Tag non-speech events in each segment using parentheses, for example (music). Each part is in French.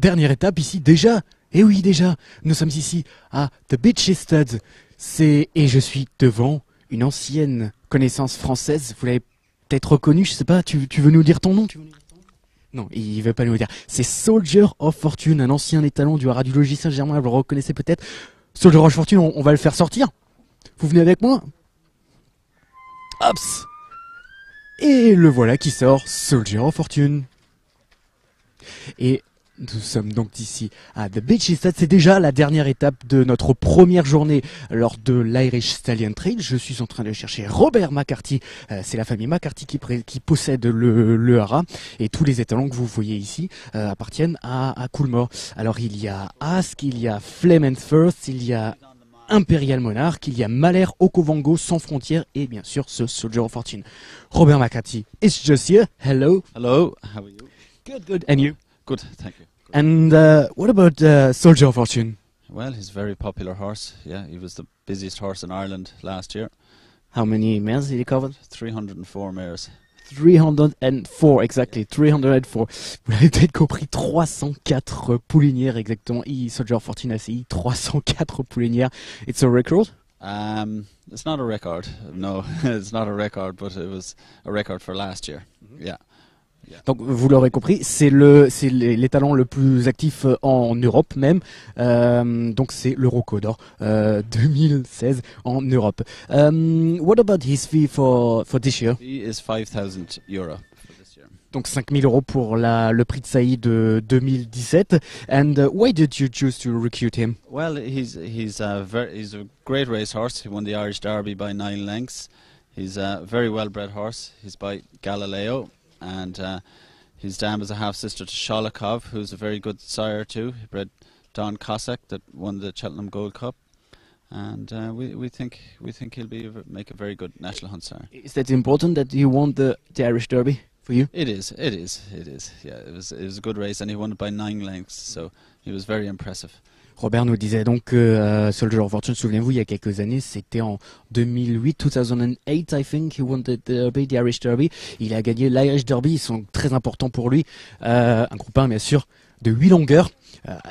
dernière étape ici déjà. Et oui déjà, nous sommes ici à The Beachy Studs. C'est et je suis devant une ancienne connaissance française. Vous l'avez peut-être reconnue, je sais pas. Tu, tu veux nous dire ton nom? Tu veux nous dire ton nom? Non, il veut pas nous le dire. C'est Soldier of Fortune, un ancien étalon du haras du logiciel germain. Vous le reconnaissez peut-être. Soldier of Fortune, on, on va le faire sortir. Vous venez avec moi? Hops Et le voilà qui sort, Soldier of Fortune. Et nous sommes donc ici à The Beachy Stud. C'est déjà la dernière étape de notre première journée lors de l'Irish Stallion Trail. Je suis en train de chercher Robert McCarthy. Euh, c'est la famille McCarthy qui, possède le, le haras. Et tous les étalons que vous voyez ici euh, appartiennent à, à Coolmore. Alors il y a Ask, il y a and First, il y a Imperial Monarch, il y a Mahler, Okovango, Sans Frontières et bien sûr ce Soldier of Fortune. Robert McCarthy is just here. Hello. Hello, how are you? Good, good. And you? Good, thank you. And uh, what about uh, Soldier of Fortune? Well, he's a very popular horse. Yeah, he was the busiest horse in Ireland last year. How many mares did he cover? 304 mares. 304, exactly. 304. Vous l'avez peut-être compris, 304 poulinières exactement. E Soldier of Fortune ACI, 304 poulinières. It's a record. Um, it's not a record. No, (laughs) it's not a record, but it was a record for last year. Yeah. Donc vous l'aurez compris, c'est le c'est les- l'étalon le plus actif euh, en Europe même. Euh, donc c'est l'Eurocodor euh, (laughs) 2016 en Europe. Um, what about his fee for for this year? He is 5,000 euro for this year. Donc 5000 euros pour la, le prix de Saïd de 2017. And uh, why did you choose to recruit him? Well, he's he's a very he's a great racehorse. He won the Irish Derby by nine lengths. He's a very well-bred horse. He's by Galileo, and uh, his dam is a half sister to Sholokov, who's a very good sire too. He bred Don Cossack that won the Cheltenham Gold Cup, and uh, we we think we think he'll be make a very good national hunt sire. Is that important that he won the, the Irish Derby for you? It is, it is, it is. Yeah, it was it was a good race, and he won it by nine lengths, so he was very impressive. Robert nous disait donc que euh, Soldier of Fortune, souvenez-vous, il y a quelques années, c'était en 2008, 2008, I think, he won the Irish Derby. Il a gagné l'Irish Derby, ils sont très importants pour lui. Euh, un groupe 1, bien sûr, de 8 longueurs.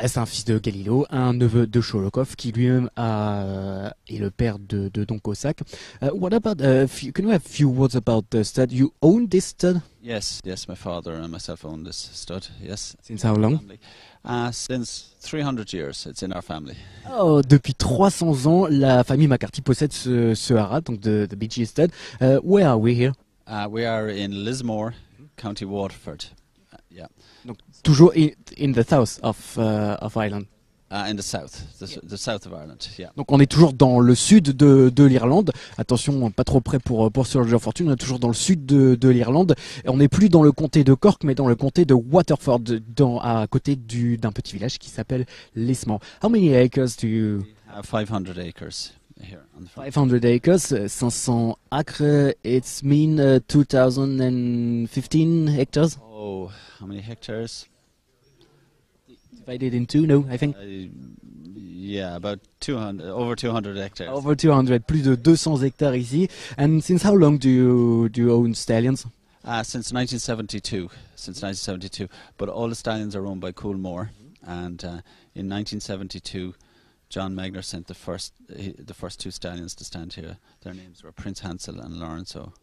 C'est un fils de Galileo, un neveu de Sholokov, qui lui-même a, euh, est le père de, de Don Cossack. Uh, what about, uh, few, can you have a few words about the stud? You own this stud? Yes, yes, my father and myself own this stud. Yes, Since how long? Uh, since 300 years, it's in our family. Oh, depuis 300 ans, la famille McCarthy possède ce, ce haras, donc de, de Beachy Stud. Uh, where are we here? Uh, we are in Lismore, County Waterford. Yeah, Toujours in, in the south of, uh, of Ireland. uh, in the south, the, s- the south of Ireland. Yeah. Donc on est toujours dans le sud de, de l'Irlande. Attention, pas trop près pour, pour Soldier of Fortune, on est toujours dans le sud de, de l'Irlande. On n'est plus dans le comté de Cork, mais dans le comté de Waterford, dans, à côté du- d'un petit village qui s'appelle Lismore. How many acres do you... Have 500 acres here on the farm. 500 acres, euh, 500 acres, it's mean uh, 2015 hectares? Oh, how many hectares? Divided in two, no, I think. Uh, yeah, about 200, over 200 hectares. Over 200, plus de 200 hectares ici. And since how long do you, do you own stallions? Uh, since 1972, since 1972, but all the stallions are owned by Coolmore, and uh, in 1972, John Magner sent the first he, the first two stallions to stand here. Their names were Prince Hansel and Lorenzo.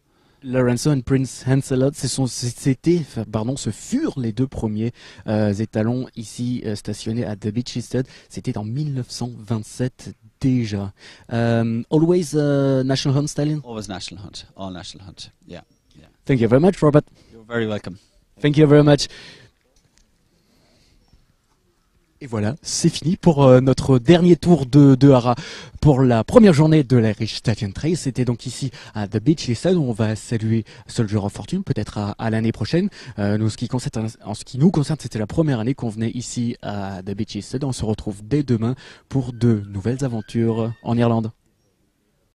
Lorenzo and Prince Hanselot, c'était, pardon, ce furent les deux premiers euh, étalons ici euh, stationnés à The Beachy Stud. C'était en 1927 déjà. Um, always uh, National Hunt Stallion. Always national hunt, all national hunt. Yeah, Thank you very much, Robert. you're very welcome. Thank you very much. Et voilà, c'est fini pour euh, notre dernier tour de, de Hara pour la première journée de la Rich Stallion Trail. C'était donc ici à The Beach Stud où on va saluer Soldier of Fortune, peut-être à, l'année prochaine. Euh, nous, ce qui concerne, en ce qui nous concerne, c'était la première année qu'on venait ici à The Beach Stud. On se retrouve dès demain pour de nouvelles aventures en Irlande.